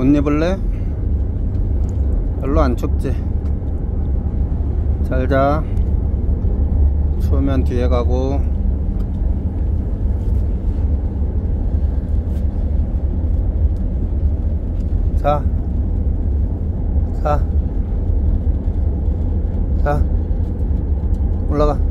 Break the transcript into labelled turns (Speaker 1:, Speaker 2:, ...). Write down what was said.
Speaker 1: 옷 입을래? 별로 안 춥지? 잘자 추우면 뒤에 가고 자 자. 자. 올라가.